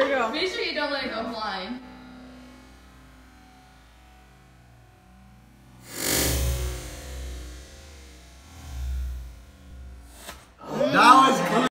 There you go. Make sure you don't let it go flying. That was good.